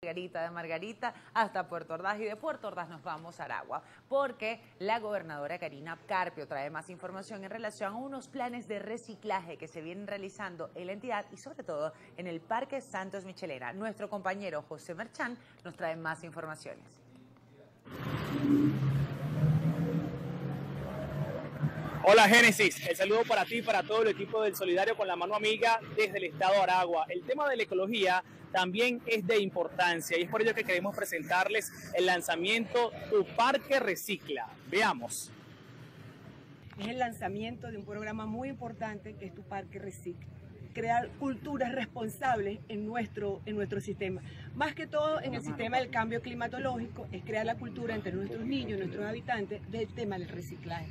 Margarita, de Margarita hasta Puerto Ordaz y de Puerto Ordaz nos vamos a Aragua, porque la gobernadora Karina Carpio trae más información en relación a unos planes de reciclaje que se vienen realizando en la entidad y sobre todo en el Parque Santos Michelena. Nuestro compañero José Merchán nos trae más informaciones. Hola Génesis, el saludo para ti y para todo el equipo del Solidario con la mano amiga desde el estado de Aragua. El tema de la ecología también es de importancia y es por ello que queremos presentarles el lanzamiento Tu Parque Recicla. Veamos. Es el lanzamiento de un programa muy importante que es Tu Parque Recicla crear culturas responsables en nuestro, en nuestro sistema. Más que todo en el sistema del cambio climatológico, es crear la cultura entre nuestros niños, nuestros habitantes, del tema del reciclaje.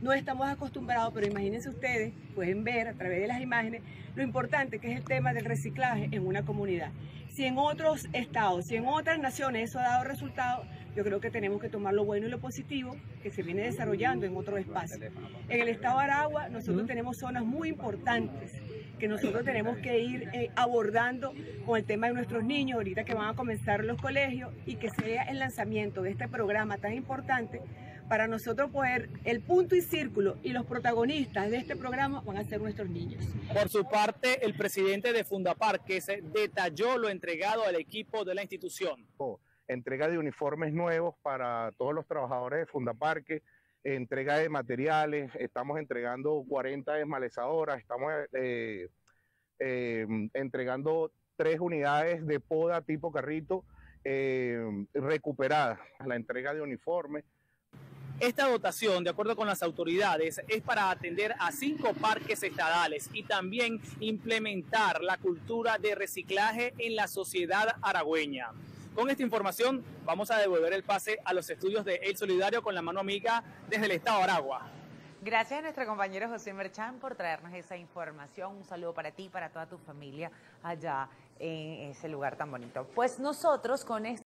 No estamos acostumbrados, pero imagínense ustedes, pueden ver a través de las imágenes lo importante que es el tema del reciclaje en una comunidad. Si en otros estados, si en otras naciones eso ha dado resultados, yo creo que tenemos que tomar lo bueno y lo positivo que se viene desarrollando en otros espacios. En el estado de Aragua nosotros tenemos zonas muy importantes que nosotros tenemos que ir eh, abordando con el tema de nuestros niños, ahorita que van a comenzar los colegios, y que sea el lanzamiento de este programa tan importante para nosotros poder, el punto y círculo y los protagonistas de este programa van a ser nuestros niños. Por su parte, el presidente de Fundaparques detalló lo entregado al equipo de la institución. Entrega de uniformes nuevos para todos los trabajadores de Fundaparque, entrega de materiales, estamos entregando 40 desmalezadoras, estamos eh, eh, entregando tres unidades de poda tipo carrito eh, recuperadas, la entrega de uniformes. Esta dotación, de acuerdo con las autoridades, es para atender a cinco parques estadales y también implementar la cultura de reciclaje en la sociedad aragüeña. Con esta información vamos a devolver el pase a los estudios de El Solidario con la mano amiga desde el estado de Aragua. Gracias a nuestro compañero José Merchán por traernos esa información. Un saludo para ti y para toda tu familia allá en ese lugar tan bonito. Pues nosotros con esto